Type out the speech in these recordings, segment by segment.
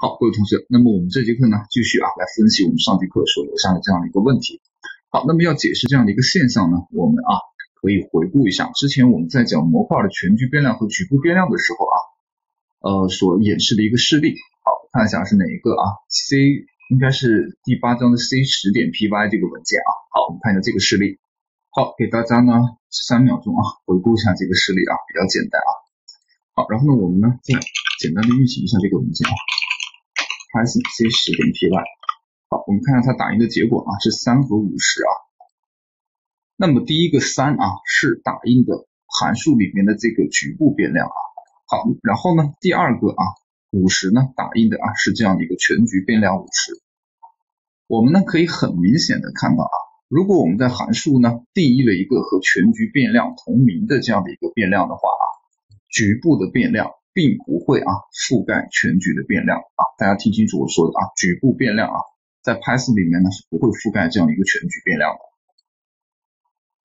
好，各位同学，那么我们这节课呢，继续啊来分析我们上节课所留下的这样的一个问题。好，那么要解释这样的一个现象呢，我们啊可以回顾一下之前我们在讲模块的全局变量和局部变量的时候啊，呃所演示的一个事例。好，看一下是哪一个啊？C 应该是第八章的 C 十点 Py 这个文件啊。好，我们看一下这个事例。好，给大家呢三秒钟啊，回顾一下这个事例啊，比较简单啊。好，然后呢，我们呢再简单的运行一下这个文件啊。Python C 十点 Py，好，我们看一下它打印的结果啊，是三和五十啊。那么第一个三啊，是打印的函数里面的这个局部变量啊。好，然后呢，第二个啊，五十呢，打印的啊是这样的一个全局变量五十。我们呢可以很明显的看到啊，如果我们在函数呢定义了一个和全局变量同名的这样的一个变量的话啊，局部的变量。并不会啊覆盖全局的变量啊，大家听清楚我说的啊，局部变量啊，在 Python 里面呢是不会覆盖这样一个全局变量的。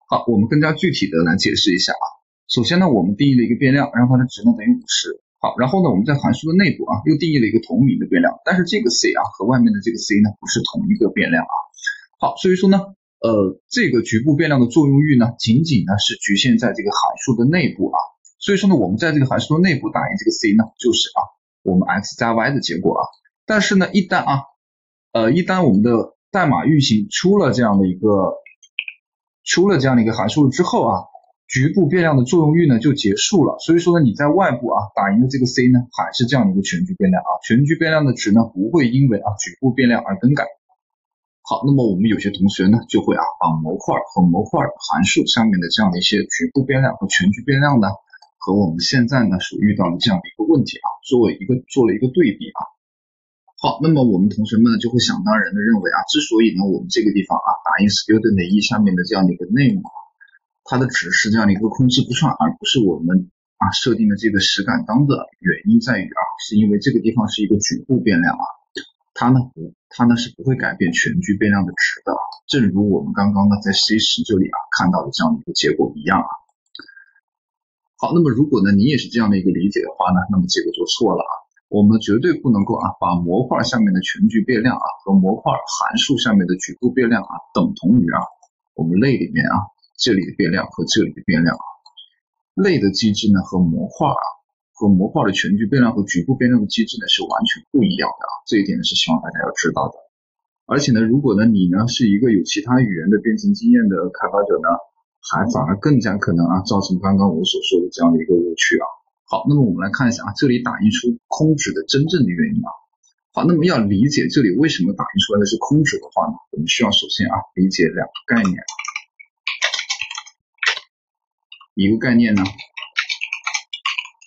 好，我们更加具体的来解释一下啊。首先呢，我们定义了一个变量，然后它的值呢等于五十。好，然后呢，我们在函数的内部啊又定义了一个同名的变量，但是这个 C 啊和外面的这个 C 呢不是同一个变量啊。好，所以说呢，呃，这个局部变量的作用域呢仅仅呢是局限在这个函数的内部啊。所以说呢，我们在这个函数的内部打印这个 C 呢，就是啊，我们 x 加 y 的结果啊。但是呢，一旦啊，呃，一旦我们的代码运行出了这样的一个，出了这样的一个函数之后啊，局部变量的作用域呢就结束了。所以说呢，你在外部啊打印的这个 C 呢，还是这样的一个全局变量啊，全局变量的值呢不会因为啊局部变量而更改。好，那么我们有些同学呢就会啊把模块和模块函数上面的这样的一些局部变量和全局变量呢。和我们现在呢所遇到的这样的一个问题啊，作为一个做了一个对比啊。好，那么我们同学们呢就会想当然的认为啊，之所以呢我们这个地方啊打印 student 一下面的这样的一个内容啊，它的值是这样的一个空字不串，而不是我们啊设定的这个实感当的原因在于啊，是因为这个地方是一个局部变量啊，它呢不它呢是不会改变全局变量的值的，正如我们刚刚呢在 C 十这里啊看到的这样的一个结果一样啊。好，那么如果呢你也是这样的一个理解的话呢，那么这个就错了啊。我们绝对不能够啊把模块下面的全局变量啊和模块函数下面的局部变量啊等同于啊我们类里面啊这里的变量和这里的变量啊。类的机制呢和模块啊和模块的全局变量和局部变量的机制呢是完全不一样的啊。这一点呢是希望大家要知道的。而且呢，如果呢你呢是一个有其他语言的编程经验的开发者呢。还反而更加可能啊，造成刚刚我所说的这样的一个误区啊。好，那么我们来看一下啊，这里打印出空值的真正的原因啊。好，那么要理解这里为什么打印出来的是空值的话呢，我们需要首先啊理解两个概念。一个概念呢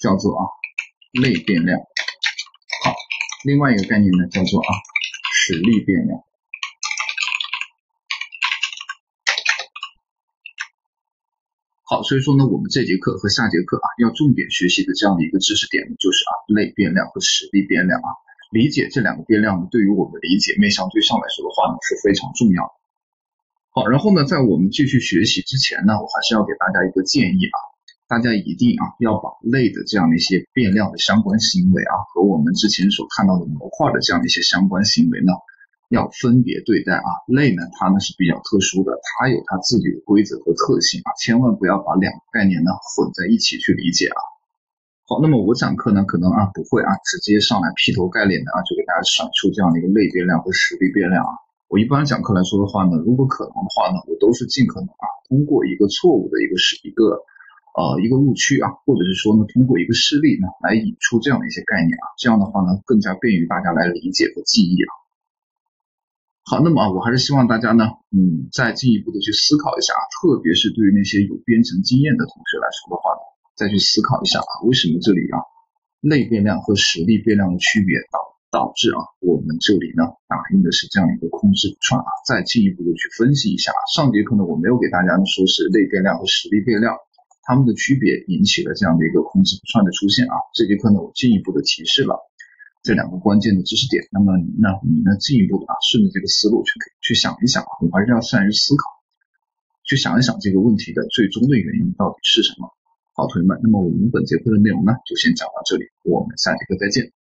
叫做啊类变量，好，另外一个概念呢叫做啊实例变量。好，所以说呢，我们这节课和下节课啊，要重点学习的这样的一个知识点呢，就是啊类变量和实例变量啊，理解这两个变量呢，对于我们理解面向对象来说的话呢，是非常重要的。好，然后呢，在我们继续学习之前呢，我还是要给大家一个建议啊，大家一定啊要把类的这样的一些变量的相关行为啊，和我们之前所看到的模块的这样的一些相关行为呢。要分别对待啊，类呢它呢是比较特殊的，它有它自己的规则和特性啊，千万不要把两个概念呢混在一起去理解啊。好，那么我讲课呢可能啊不会啊直接上来劈头盖脸的啊就给大家甩出这样的一个类变量和实例变量啊。我一般讲课来说的话呢，如果可能的话呢，我都是尽可能啊通过一个错误的一个是一个呃一个误区啊，或者是说呢通过一个事例呢来引出这样的一些概念啊，这样的话呢更加便于大家来理解和记忆啊。好，那么啊，我还是希望大家呢，嗯，再进一步的去思考一下，特别是对于那些有编程经验的同学来说的话呢，再去思考一下啊，为什么这里啊，类变量和实例变量的区别导导致啊，我们这里呢打印的是这样一个空字符串啊，再进一步的去分析一下。上节课呢，我没有给大家说是类变量和实例变量它们的区别引起了这样的一个空字符串的出现啊，这节课呢，我进一步的提示了。这两个关键的知识点，那么那？你呢？进一步的啊，顺着这个思路去去想一想啊，我们还是要善于思考，去想一想这个问题的最终的原因到底是什么。好，同学们，那么我们本节课的内容呢，就先讲到这里，我们下节课再见。